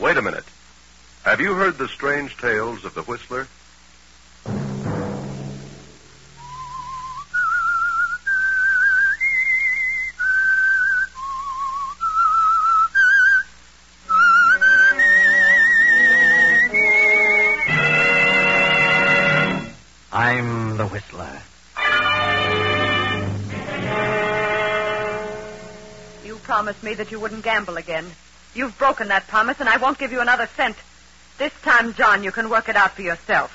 Wait a minute. Have you heard the strange tales of the Whistler? I'm the Whistler. You promised me that you wouldn't gamble again. You've broken that promise, and I won't give you another cent. This time, John, you can work it out for yourself.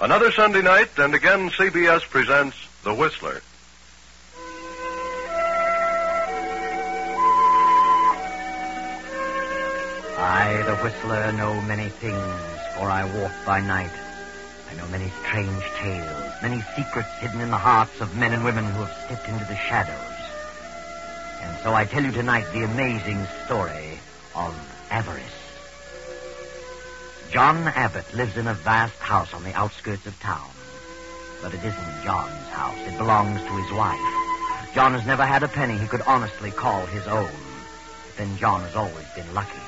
Another Sunday night, and again CBS presents The Whistler. I, the Whistler, know many things, for I walk by night. I know many strange tales, many secrets hidden in the hearts of men and women who have stepped into the shadows. And so I tell you tonight the amazing story of avarice. John Abbott lives in a vast house on the outskirts of town. But it isn't John's house. It belongs to his wife. John has never had a penny he could honestly call his own. But then John has always been lucky.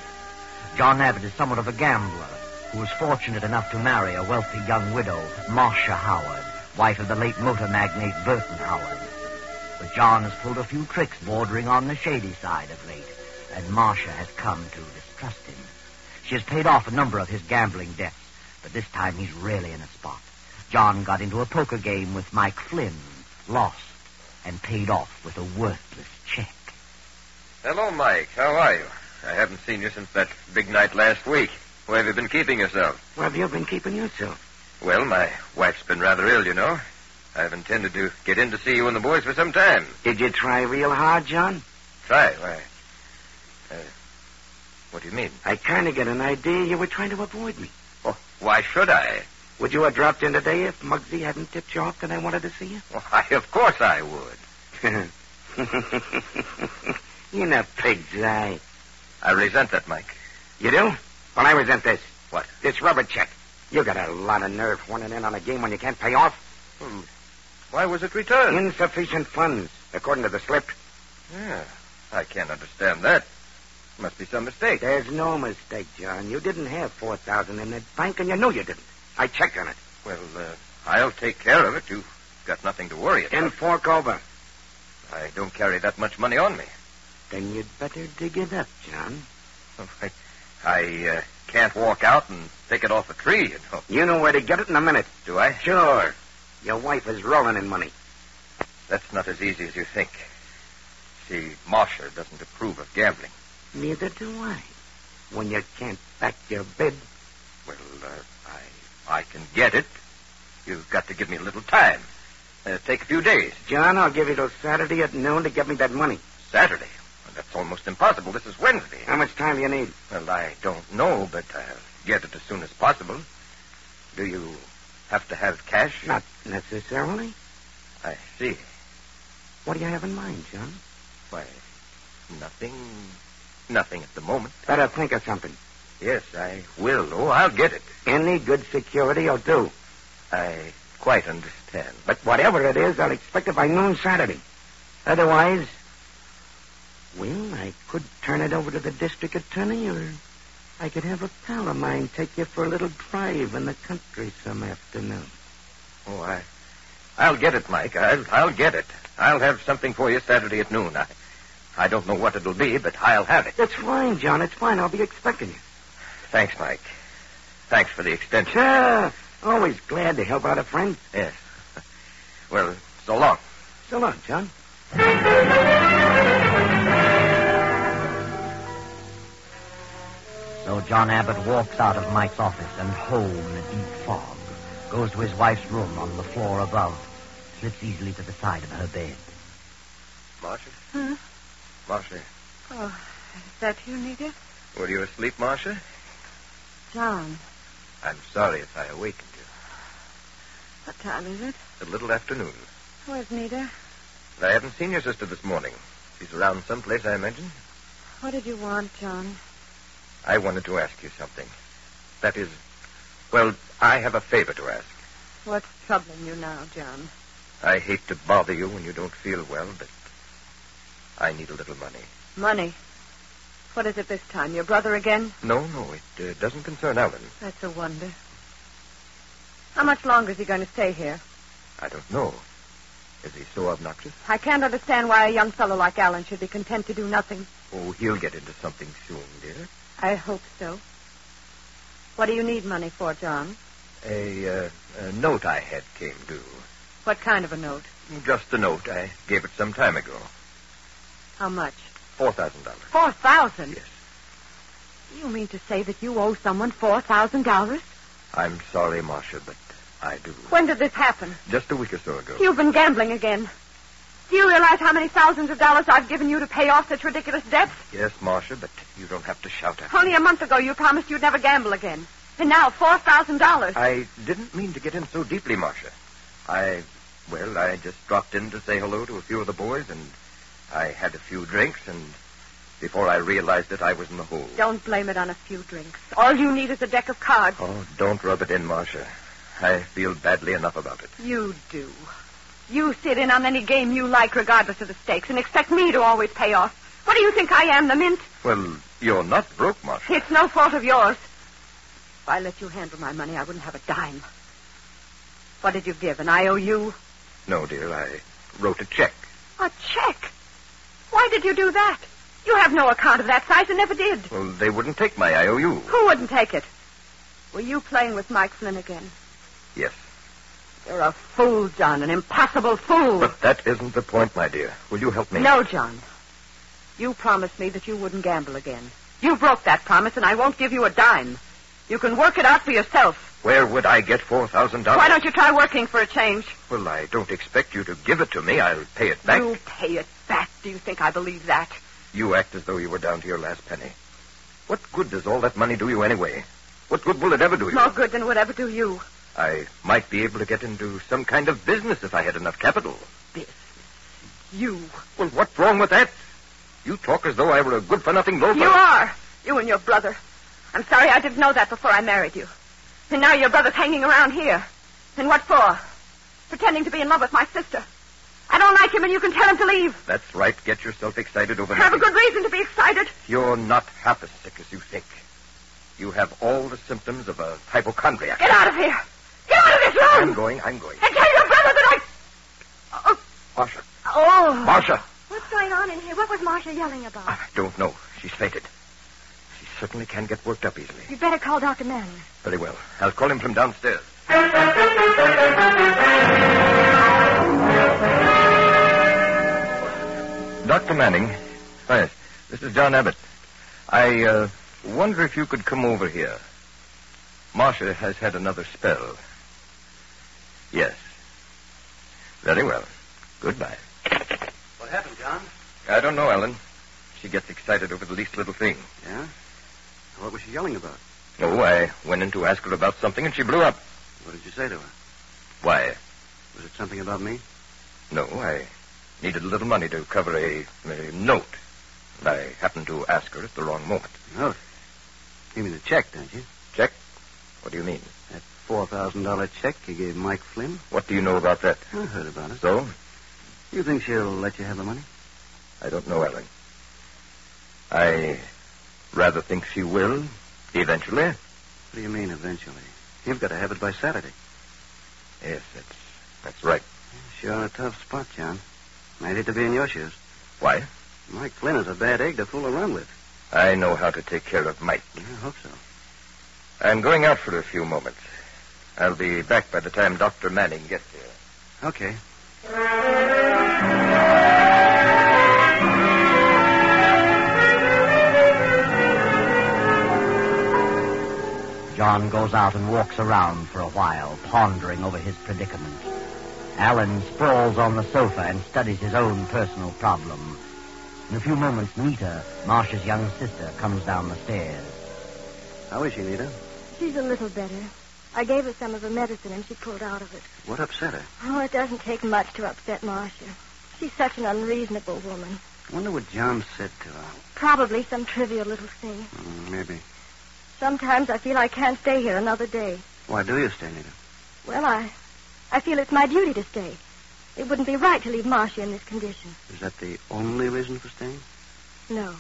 John Abbott is somewhat of a gambler who was fortunate enough to marry a wealthy young widow, Marcia Howard, wife of the late motor magnate Burton Howard. But John has pulled a few tricks bordering on the shady side of late, and Marcia has come to distrust him. She has paid off a number of his gambling debts, but this time he's really in a spot. John got into a poker game with Mike Flynn, lost, and paid off with a worthless check. Hello, Mike. How are you? I haven't seen you since that big night last week. Where have you been keeping yourself? Where have you been keeping yourself? Well, my wife's been rather ill, you know. I've intended to get in to see you and the boys for some time. Did you try real hard, John? Try? Why? Uh, what do you mean? I kind of get an idea you were trying to avoid me. Well, why should I? Would you have dropped in today if Muggsy hadn't tipped you off that I wanted to see you? Why, of course I would. You're in a pig's eye. I resent that, Mike. You do? Well, I resent this. What? This rubber check. You got a lot of nerve running in on a game when you can't pay off. Hmm. Why was it returned? Insufficient funds, according to the slip. Yeah, I can't understand that. Must be some mistake. There's no mistake, John. You didn't have four thousand in that bank, and you know you didn't. I checked on it. Well, uh, I'll take care of it. You've got nothing to worry about. Then fork over. I don't carry that much money on me. Then you'd better dig it up, John. I, I uh, can't walk out and pick it off a tree, you know. You know where to get it in a minute. Do I? Sure. Your wife is rolling in money. That's not as easy as you think. See, Marcia doesn't approve of gambling. Neither do I. When you can't back your bid. Well, uh, I I can get it. You've got to give me a little time. Uh, take a few days. John, I'll give you till Saturday at noon to get me that money. Saturday? Well, that's almost impossible. This is Wednesday. How much time do you need? Well, I don't know, but I'll get it as soon as possible. Do you have to have cash? Not necessarily. I see. What do you have in mind, John? Why, nothing. Nothing at the moment. Better think of something. Yes, I will. Oh, I'll get it. Any good security will do. I quite understand. But whatever it is, I'll expect it by noon Saturday. Otherwise, well, I could turn it over to the district attorney, or I could have a pal of mine take you for a little drive in the country some afternoon. Oh, I, I'll get it, Mike. I'll, I'll get it. I'll have something for you Saturday at noon. I, I don't know what it'll be, but I'll have it. That's fine, John. It's fine. I'll be expecting you. Thanks, Mike. Thanks for the extension. Sure. Always glad to help out a friend. Yes. Well, so long. So long, John. So John Abbott walks out of Mike's office and home in a deep fog, goes to his wife's room on the floor above, slips easily to the side of her bed. Marcia? Huh? Marcia. Oh, is that you, Nita? Were you asleep, Marcia? John, I'm sorry if I awakened you. what time is it? A little afternoon. Where's Nita? I haven't seen your sister this morning. She's around someplace, I imagine. What did you want, John? I wanted to ask you something. That is, well, I have a favor to ask. What's troubling you now, John? I hate to bother you when you don't feel well, but I need a little money. Money. What is it this time? Your brother again? No, no, it uh, doesn't concern Alan. That's a wonder. How much longer is he going to stay here? I don't know. Is he so obnoxious? I can't understand why a young fellow like Alan should be content to do nothing. Oh, he'll get into something soon, dear. I hope so. What do you need money for, John? A, uh, a note I had came due. What kind of a note? Just a note. I gave it some time ago. How much? Four thousand dollars. Four thousand? Yes. You mean to say that you owe someone four thousand dollars? I'm sorry, Marcia, but I do. When did this happen? Just a week or so ago. You've been gambling again. Do you realize how many thousands of dollars I've given you to pay off such ridiculous debts? Yes, Marcia, but you don't have to shout at me. Only a month ago you promised you'd never gamble again. And now four thousand dollars. I didn't mean to get in so deeply, Marcia. I, well, I just dropped in to say hello to a few of the boys, and I had a few drinks, and before I realized it, I was in the hole. Don't blame it on a few drinks. All you need is a deck of cards. Oh, don't rub it in, Marcia. I feel badly enough about it. You do. You sit in on any game you like, regardless of the stakes, and expect me to always pay off. What do you think I am, the mint? Well, you're not broke, Marcia. It's no fault of yours. If I let you handle my money, I wouldn't have a dime. What did you give? An IOU? No, dear, I wrote a check. A check? Why did you do that? You have no account of that size and never did. Well, they wouldn't take my IOU. Who wouldn't take it? Were you playing with Mike Flynn again? Yes. You're a fool, John, an impossible fool. But that isn't the point, my dear. Will you help me? No, John. You promised me that you wouldn't gamble again. You broke that promise, and I won't give you a dime. You can work it out for yourself. Where would I get four thousand dollars? Why don't you try working for a change? Well, I don't expect you to give it to me. I'll pay it back. You'll pay it back. Do you think I believe that? You act as though you were down to your last penny. What good does all that money do you anyway? What good will it ever do you? More good than it would ever do you. I might be able to get into some kind of business if I had enough capital. Business. You. Well, what's wrong with that? You talk as though I were a good-for-nothing loafer. You are. You and your brother. I'm sorry I didn't know that before I married you. And now your brother's hanging around here. And what for? Pretending to be in love with my sister. I don't like him, and you can tell him to leave. That's right. Get yourself excited over Have a good reason to be excited. You're not half as sick as you think. You have all the symptoms of a hypochondriac. Get out of here. Get out of this room. I'm going. I'm going. And tell your brother that I. Oh. Marcia. oh. Marcia. What's going on in here? What was Marcia yelling about? I don't know. She's fainted. She certainly can get worked up easily. You'd better call Dr. Manning. Very well. I'll call him from downstairs. Dr. Manning. Oh, yes. This is John Abbott. I uh, wonder if you could come over here. Marcia has had another spell. Yes. Very well. Goodbye. What happened, John? I don't know, Alan. She gets excited over the least little thing. Yeah? What was she yelling about? Oh, I went in to ask her about something and she blew up. What did you say to her? Why? Was it something about me? No, I needed a little money to cover a, a note. And I happened to ask her at the wrong moment. No. You mean the check, don't you? Check? What do you mean? That $4,000 check you gave Mike Flynn? What do you know about that? I heard about it. So? You think she'll let you have the money? I don't know, Alan. I rather think she will, eventually. What do you mean, eventually? You've got to have it by Saturday. Yes, that's, that's right. Sure a tough spot, John. I'd hate to be in your shoes. Why? Mike Flynn is a bad egg to fool around with. I know how to take care of Mike. I hope so. I'm going out for a few moments. I'll be back by the time Dr. Manning gets here. Okay. John goes out and walks around for a while, pondering over his predicament. Alan sprawls on the sofa and studies his own personal problem. In a few moments, Nita, Marcia's young sister, comes down the stairs. How is she, Nita? She's a little better. I gave her some of her medicine and she pulled out of it. What upset her? Oh, it doesn't take much to upset Marcia. She's such an unreasonable woman. I wonder what John said to her. Probably some trivial little thing. Mm, maybe. Sometimes I feel I can't stay here another day. Why do you stay, Nita? Well, I, I feel it's my duty to stay. It wouldn't be right to leave Marcia in this condition. Is that the only reason for staying? No,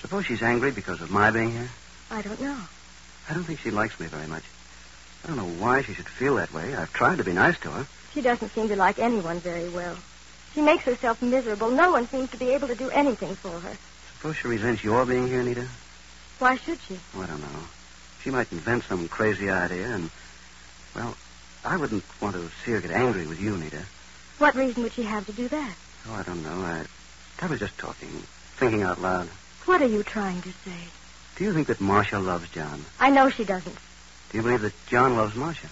Suppose she's angry because of my being here? I don't know. I don't think she likes me very much. I don't know why she should feel that way. I've tried to be nice to her. She doesn't seem to like anyone very well. She makes herself miserable. No one seems to be able to do anything for her. Suppose she resents your being here, Nita? Why should she? Oh, I don't know. She might invent some crazy idea, and, well, I wouldn't want to see her get angry with you, Nita. What reason would she have to do that? Oh, I don't know. I, I was just talking, thinking out loud. What are you trying to say? Do you think that Marcia loves John? I know she doesn't. You believe that John loves Marcia?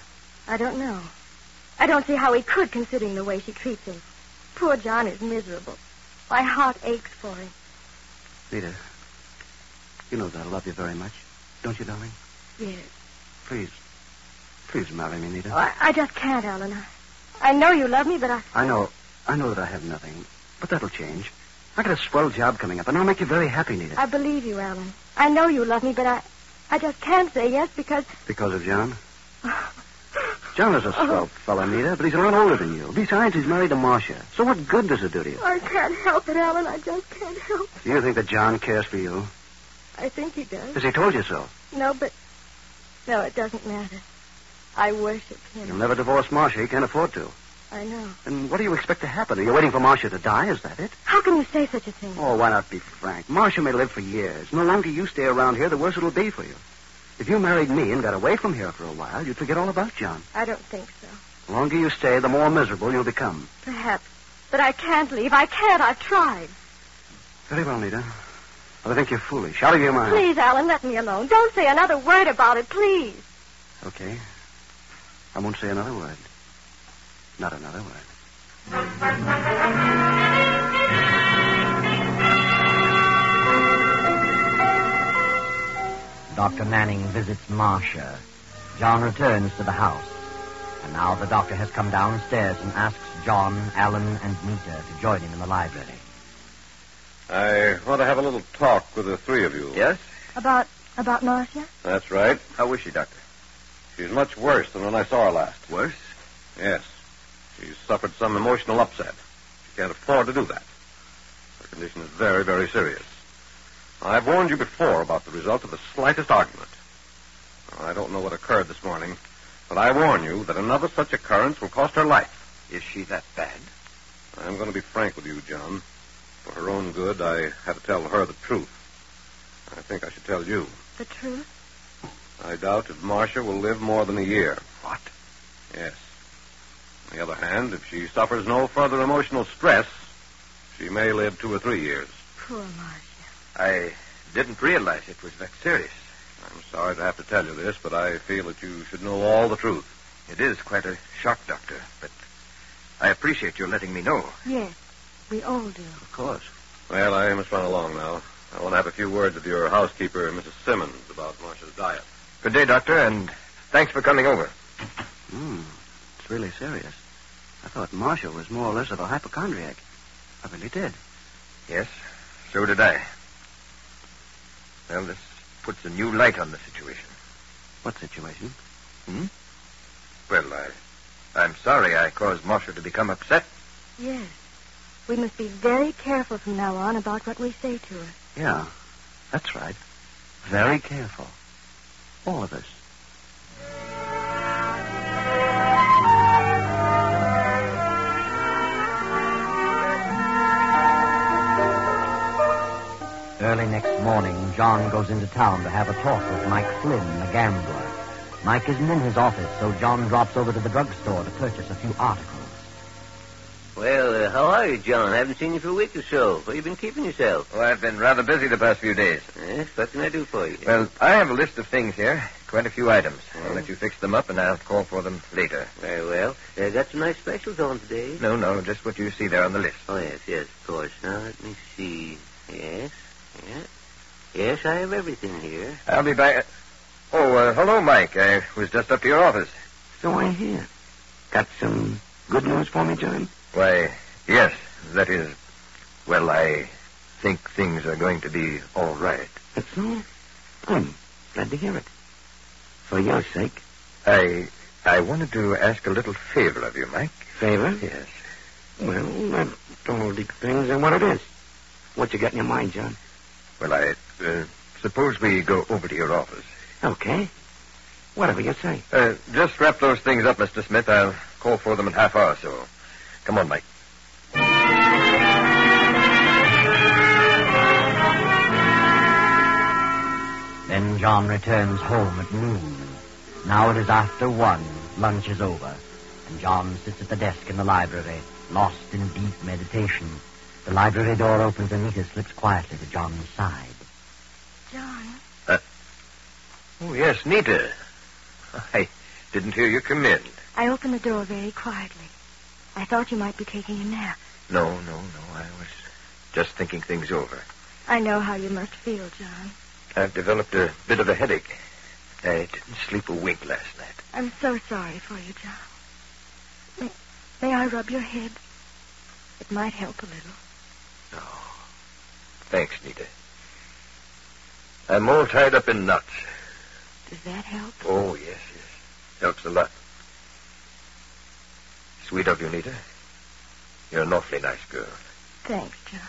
I don't know. I don't see how he could, considering the way she treats him. Poor John is miserable. My heart aches for him. Nita, you know that I love you very much. Don't you, darling? Yes. Please, please marry me, Nita. Oh, I, I just can't, Alan. I, I know you love me, but I. I know, I know that I have nothing, but that'll change. I got a swell job coming up, and I'll make you very happy, Nita. I believe you, Alan. I know you love me, but I. I just can't say yes because. Because of John? John is a swell fellow, Nita, but he's a lot older than you. Besides, he's married to Marcia. So what good does it do to you? I can't help it, Alan. I just can't help. It. Do you think that John cares for you? I think he does. Has he told you so? No, but. No, it doesn't matter. I worship him. He'll never divorce Marcia. He can't afford to. I know. And what do you expect to happen? Are you waiting for Marcia to die? Is that it? How can you say such a thing? Oh, why not be frank? Marcia may live for years. The longer you stay around here, the worse it'll be for you. If you married me and got away from here for a while, you'd forget all about John. I don't think so. The longer you stay, the more miserable you'll become. Perhaps. But I can't leave. I can't. I've tried. Very well, Nita. I think you're foolish. Out of your mind. Please, Alan, let me alone. Don't say another word about it, please. Okay. I won't say another word. Not another word. Dr. Manning visits Marcia. John returns to the house. And now the doctor has come downstairs and asks John, Alan, and Nita to join him in the library. I want to have a little talk with the three of you. Yes? About about Marcia? That's right. How is she, Doctor? She's much worse than when I saw her last. Worse? Yes. She's suffered some emotional upset. She can't afford to do that. Her condition is very, very serious. I've warned you before about the result of the slightest argument. I don't know what occurred this morning, but I warn you that another such occurrence will cost her life. Is she that bad? I'm going to be frank with you, John. For her own good, I had to tell her the truth. I think I should tell you. The truth? I doubt if Marcia will live more than a year. What? Yes. On the other hand, if she suffers no further emotional stress, she may live two or three years. Poor Marcia. I didn't realize it was that serious. I'm sorry to have to tell you this, but I feel that you should know all the truth. It is quite a shock, Doctor, but I appreciate your letting me know. Yes, we all do. Of course. Well, I must run along now. I want to have a few words with your housekeeper, Mrs. Simmons, about Marcia's diet. Good day, Doctor, and thanks for coming over. Hmm. It's really serious. I thought Marcia was more or less of a hypochondriac. I really did. Yes, so did I. Well, this puts a new light on the situation. What situation? Hmm? Well, I, I'm sorry I caused Marcia to become upset. Yes. We must be very careful from now on about what we say to her. Yeah, that's right. Very careful. All of us. Early next morning, John goes into town to have a talk with Mike Flynn, the gambler. Mike isn't in his office, so John drops over to the drugstore to purchase a few articles. Well, uh, how are you, John? I haven't seen you for a week or so. Where you been keeping yourself? Well, I've been rather busy the past few days. Yes, what can I do for you? Well, I have a list of things here, quite a few items. I'll let you fix them up, and I'll call for them later. Very well. Uh, got some nice specials on today. No, no, just what you see there on the list. Oh, yes, yes, of course. Now, let me see. Yes, yeah. Yes, I have everything here. I'll be back. Oh, uh, hello, Mike. I was just up to your office. So I hear. Got some good news for me, John? Why, yes, that is. Well, I think things are going to be all right. That's so? I'm glad to hear it. For your sake. I I wanted to ask a little favor of you, Mike. Favor? Yes. Well, that all things and what it is. What you got in your mind, John? Well, I uh, suppose we go over to your office. Okay. Whatever you say. Uh, just wrap those things up, Mr. Smith. I'll call for them in half hour or so. Come on, Mike. Then John returns home at noon. Now it is after one. Lunch is over. And John sits at the desk in the library, lost in deep meditation. The library door opens and Nita slips quietly to John's side. John, Oh, yes, Nita. I didn't hear you come in. I opened the door very quietly. I thought you might be taking a nap. No, no, no. I was just thinking things over. I know how you must feel, John. I've developed a bit of a headache. I didn't sleep a wink last night. I'm so sorry for you, John. May, may I rub your head? It might help a little. No. Thanks, Nita. I'm all tied up in knots. Does that help? Oh, yes, yes. Helps a lot. Sweet of you, Nita. You're an awfully nice girl. Thanks, John.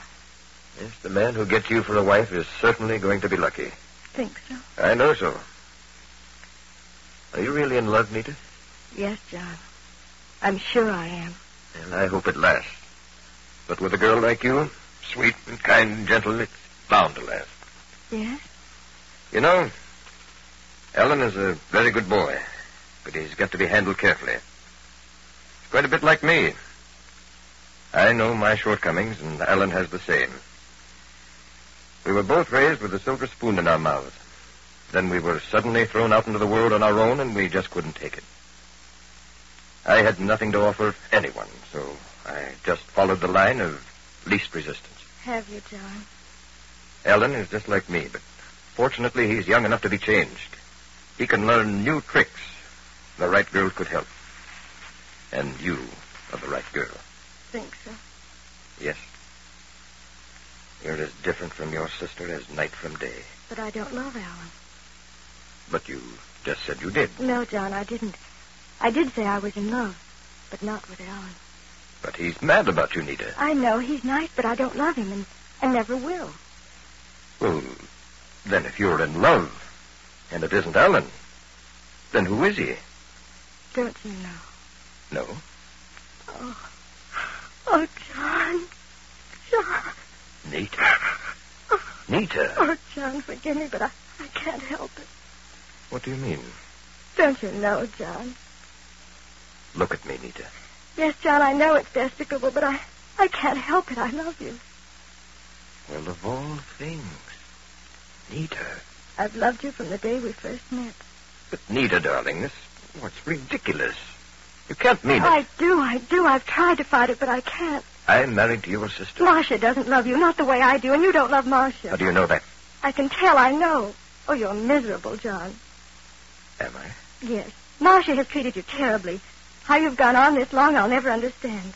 Yes, the man who gets you for a wife is certainly going to be lucky. Think so? I know so. Are you really in love, Nita? Yes, John. I'm sure I am. And I hope it lasts. But with a girl like you, sweet and kind and gentle, it's bound to last. Yes? You know, Alan is a very good boy, but he's got to be handled carefully. He's quite a bit like me. I know my shortcomings, and Alan has the same. We were both raised with a silver spoon in our mouths. Then we were suddenly thrown out into the world on our own, and we just couldn't take it. I had nothing to offer anyone, so I just followed the line of least resistance. Have you, John? Alan is just like me, but fortunately he's young enough to be changed. He can learn new tricks. The right girl could help. And you are the right girl. Think so? Yes. You're as different from your sister as night from day. But I don't love Alan. But you just said you did. No, John, I didn't. I did say I was in love, but not with Alan. But he's mad about you, Nita. I know he's nice, but I don't love him and, and never will. Well, then if you're in love, and it isn't Alan, then who is he? Don't you know? No. Oh, oh, John. John. Nita. Nita. Oh, John, forgive me, but I, I can't help it. What do you mean? Don't you know, John? Look at me, Nita. Yes, John, I know it's despicable, but I, I can't help it. I love you. Well, of all things. Nita. I've loved you from the day we first met. But Nita, darling, this what's ridiculous. You can't mean it. I do, I do. I've tried to fight it, but I can't. I'm married to your sister. Marcia doesn't love you, not the way I do, and you don't love Marcia. How do you know that? I can tell, I know. Oh, you're miserable, John. Am I? Yes. Marcia has treated you terribly. How you've gone on this long, I'll never understand.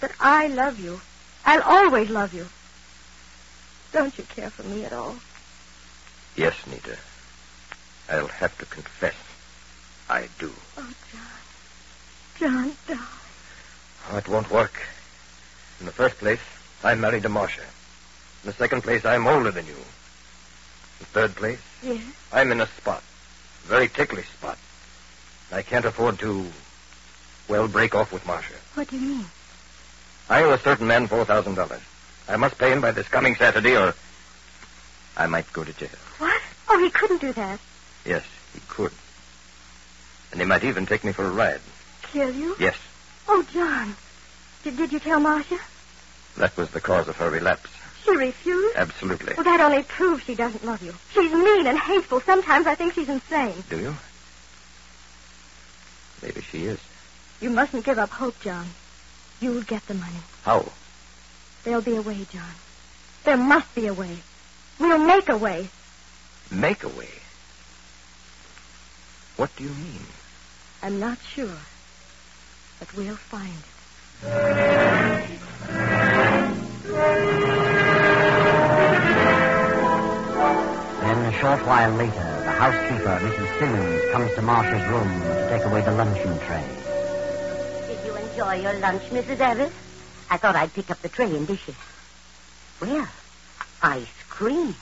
But I love you. I'll always love you. Don't you care for me at all? Yes, Nita. I'll have to confess. I do. Oh, John. John, darling. Oh, it won't work. In the first place, I'm married to Marcia. In the second place, I'm older than you. In the third place, Yes? I'm in a spot. A very ticklish spot. I can't afford to, well, break off with Marcia. What do you mean? I owe a certain man $4,000. I must pay him by this coming Saturday, or I might go to jail. What? Oh, he couldn't do that. Yes, he could. And he might even take me for a ride. Kill you? Yes, Oh, John. Did, did you tell Marcia? that was the cause of her relapse. She refused? Absolutely. Well, that only proves she doesn't love you. She's mean and hateful. Sometimes I think she's insane. Do you? Maybe she is. You mustn't give up hope, John. You'll get the money. How? There'll be a way, John. There must be a way. We'll make a way. Make a way. What do you mean? I'm not sure. But we'll find it. Then, a short while later, the housekeeper, Mrs. Simmons, comes to Marcia's room to take away the luncheon tray. Did you enjoy your lunch, Mrs. Evans? I thought I'd pick up the tray and dishes. Well, Ice cream?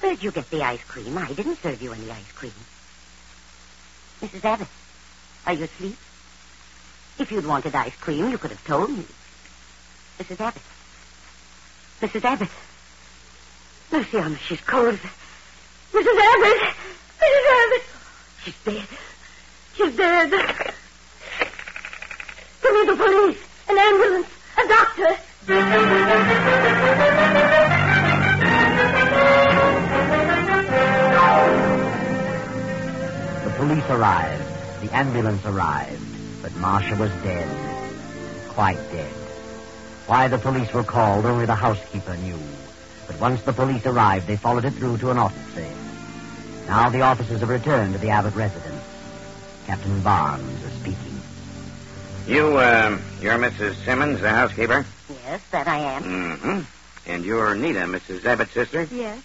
Where'd you get the ice cream? I didn't serve you any ice cream. Mrs. Abbott, are you asleep? If you'd wanted ice cream, you could have told me. Mrs. Abbott. Mrs. Abbott. Mercy on me, she's cold. Mrs. Abbott! Mrs. Abbott! She's dead. She's dead. Give me the police, an ambulance, a doctor. Police arrived. The ambulance arrived. But Marcia was dead. Quite dead. Why the police were called, only the housekeeper knew. But once the police arrived, they followed it through to an autopsy. Now the officers have returned to the Abbott residence. Captain Barnes is speaking. You, uh, you're Mrs. Simmons, the housekeeper? Yes, that I am. Mm-hmm. And you're Nita, Mrs. Abbott's sister? Yes.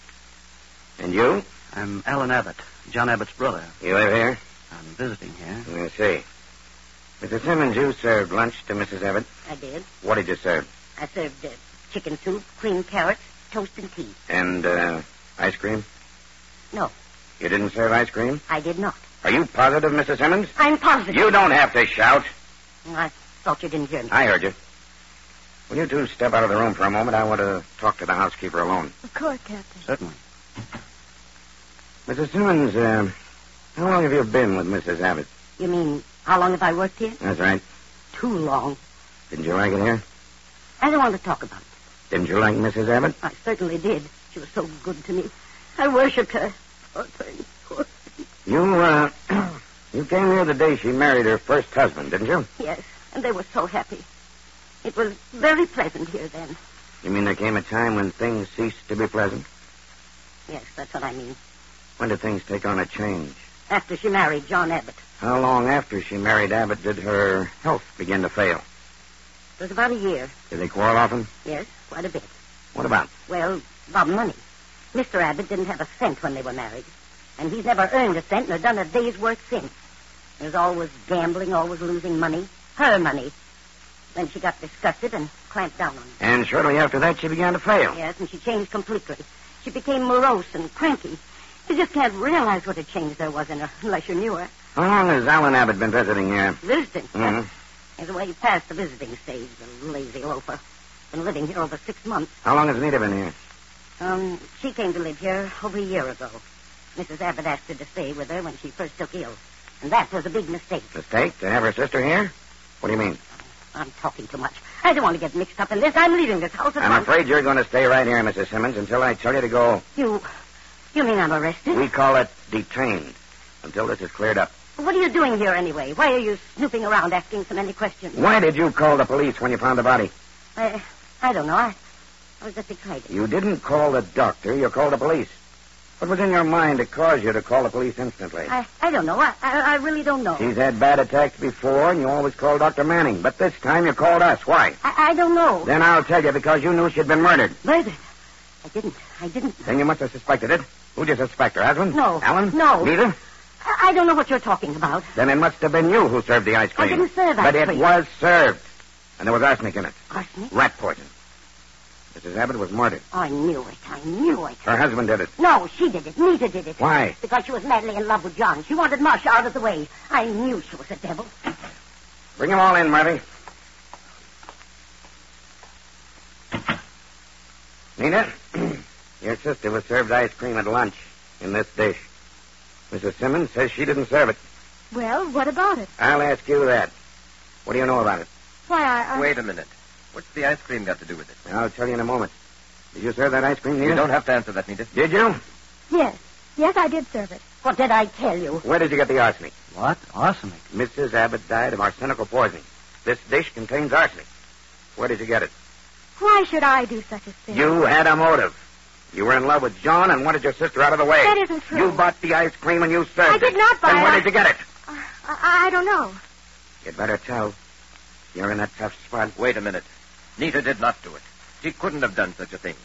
And you? I'm Alan Abbott, John Abbott's brother. You live here? I'm visiting here. I see. Mrs. Simmons, you served lunch to Mrs. Abbott. I did. What did you serve? I served uh, chicken soup, cream carrots, toast and tea. And, uh, ice cream? No, You didn't serve ice cream? I did not. Are you positive, Mrs. Simmons? I'm positive. You don't have to shout. I thought you didn't hear me. I heard you. Will you two step out of the room for a moment? I want to talk to the housekeeper alone. Of course, Captain. Certainly. Mrs. Simmons, uh, how long have you been with Mrs. Abbott? You mean, how long have I worked here? That's right. Too long. Didn't you like it here? I don't want to talk about it. Didn't you like Mrs. Abbott? I certainly did. She was so good to me. I worshipped her. Poor thing. Poor thing. You, uh, you came here the day she married her first husband, didn't you? Yes, and they were so happy. It was very pleasant here then. You mean there came a time when things ceased to be pleasant? Yes, that's what I mean. When did things take on a change? After she married John Abbott. How long after she married Abbott did her health begin to fail? It was about a year. Did they quarrel often? Yes, quite a bit. What about? Well, about money. Mr. Abbott didn't have a cent when they were married. And he's never earned a cent nor done a day's work since. He was always gambling, always losing money. Her money. Then she got disgusted and clamped down on him. And shortly after that, she began to fail. Yes, and she changed completely. She became morose and cranky. You just can't realize what a change there was in her unless you knew her. How long has Alan Abbott been visiting here? Visiting. Mhm. He's way past the visiting stage, the lazy loafer. Been living here over six months. How long has Nita been here? Um, she came to live here over a year ago. Mrs. Abbott asked her to stay with her when she first took ill. And that was a big mistake. Mistake? To have her sister here? What do you mean? I'm talking too much. I don't want to get mixed up in this. I'm leaving this house I'm once. afraid you're going to stay right here, Mrs. Simmons, until I tell you to go. You, you mean I'm arrested? We call it detained. Until this is cleared up. What are you doing here anyway? Why are you snooping around asking so many questions? Why did you call the police when you found the body? I, I don't know. I, I was just excited. You didn't call the doctor. You called the police. What was in your mind to cause you to call the police instantly? I, I don't know. I, I, I really don't know. She's had bad attacks before, and you always called Dr. Manning. But this time you called us. Why? I, I don't know. Then I'll tell you because you knew she'd been murdered. Murdered. I didn't. I didn't. Then you must have suspected it. Who'd you suspect, her husband? No. Alan? No. Neither? I, I don't know what you're talking about. Then it must have been you who served the ice cream. I didn't serve ice But it cream. was served. And there was arsenic in it. Arsenic? Rat poison. Mrs. Abbott was murdered. I knew it. I knew it. Her husband did it. No, she did it. Nita did it. Why? Because she was madly in love with John. She wanted Marcia out of the way. I knew she was a devil. Bring them all in, Murphy. Nita, your sister was served ice cream at lunch in this dish. Mrs. Simmons says she didn't serve it. Well, what about it? I'll ask you that. What do you know about it? Why, I... I... Wait a minute. What's the ice cream got to do with it? I'll tell you in a moment. Did you serve that ice cream, Nita? You don't have to answer that, Nita. Did you? Yes. Yes, I did serve it. What did I tell you? Where did you get the arsenic? What? Arsenic? Mrs. Abbott died of arsenical poisoning. This dish contains arsenic. Where did you get it? Why should I do such a thing? You had a motive. You were in love with John and wanted your sister out of the way. That isn't true. You bought the ice cream and you served I did not buy it. Then where it. did you get it? Uh, I, I don't know. You'd better tell. You're in a tough spot. Wait a minute. Nita did not do it. She couldn't have done such a thing.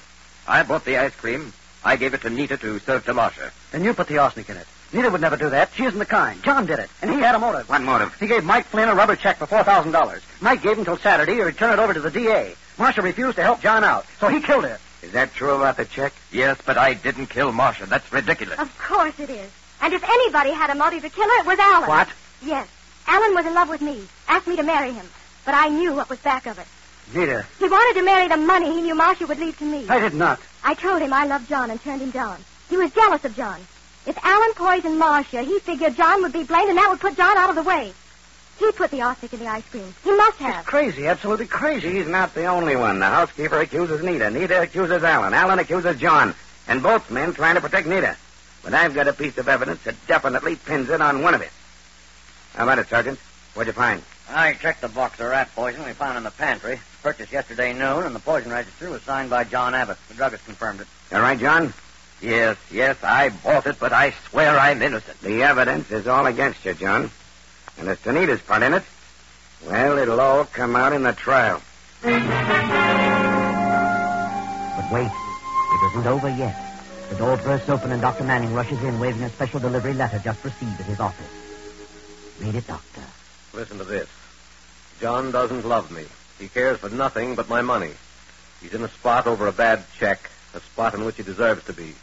I bought the ice cream. I gave it to Nita to serve to Marcia. Then you put the arsenic in it. Nita would never do that. She isn't the kind. John did it, and he had a motive. What motive? He gave Mike Flynn a rubber check for four thousand dollars. Mike gave him till Saturday, or he'd turn it over to the DA. Marcia refused to help John out, so he killed her. Is that true about the check? Yes, but I didn't kill Marcia. That's ridiculous. Of course it is. And if anybody had a motive to kill her, it was Alan. What? Yes. Alan was in love with me. Asked me to marry him. But I knew what was back of it. Nita, He wanted to marry the money he knew Marcia would leave to me. I did not. I told him I loved John and turned him down. He was jealous of John. If Alan poisoned Marcia, he figured John would be blamed and that would put John out of the way. He put the arsenic in the ice cream. He must have. Crazy, absolutely crazy. He's not the only one. The housekeeper accuses Nita. Nita accuses Alan. Alan accuses John. And both men trying to protect Nita. But I've got a piece of evidence that definitely pins it on one of it. How about it, Sergeant? What'd you find? I checked the box of rat poison we found in the pantry. Purchased yesterday noon, and the poison register was signed by John Abbott. The druggist confirmed it. All right, John? Yes, yes, I bought it, but I swear I'm innocent. The evidence is all against you, John. And as to Nita's part in it, well, it'll all come out in the trial. But wait, it isn't over yet. The door bursts open and Dr. Manning rushes in, waving a special delivery letter just received at his office. Read it, Doctor. Listen to this. John doesn't love me. He cares for nothing but my money. He's in a spot over a bad check, a spot in which he deserves to be.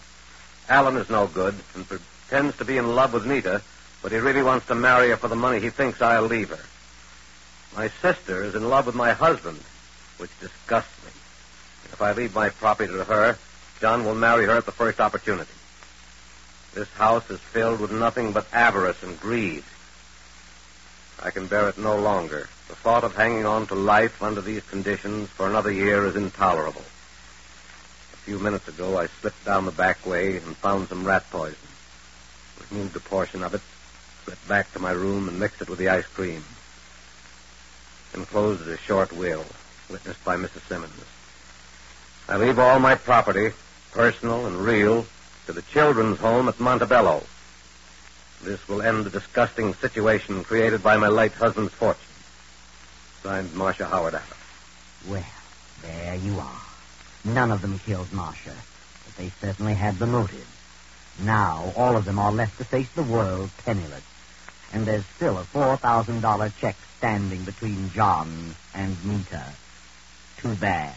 Alan is no good and pretends to be in love with Nita, but he really wants to marry her for the money he thinks I'll leave her. My sister is in love with my husband, which disgusts me. If I leave my property to her, John will marry her at the first opportunity. This house is filled with nothing but avarice and greed. I can bear it no longer. The thought of hanging on to life under these conditions for another year is intolerable. A few minutes ago, I slipped down the back way and found some rat poison. Removed a portion of it, slipped back to my room, and mixed it with the ice cream. Enclosed is a short will, witnessed by Mrs. Simmons. I leave all my property, personal and real, to the children's home at Montebello. This will end the disgusting situation created by my late husband's fortune. Signed, Marcia Howard Abbott. Well, there you are. None of them killed Marcia, but they certainly had the motive. Now, all of them are left to face the world penniless. And there's still a $4,000 check standing between John and Nita. Too bad.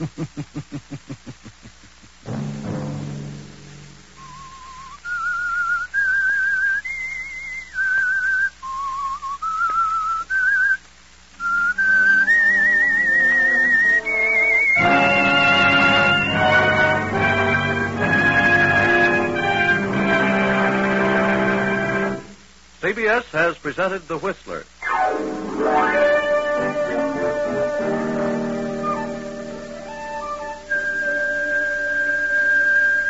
CBS has presented The Whistler.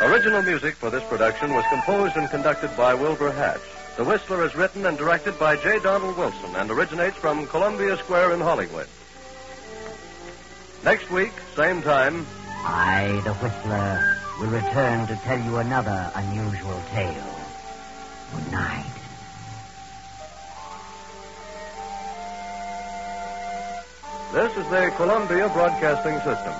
Original music for this production was composed and conducted by Wilbur Hatch. The Whistler is written and directed by J. Donald Wilson and originates from Columbia Square in Hollywood. Next week, same time, I, the Whistler, will return to tell you another unusual tale. Good night. This is the Columbia Broadcasting System.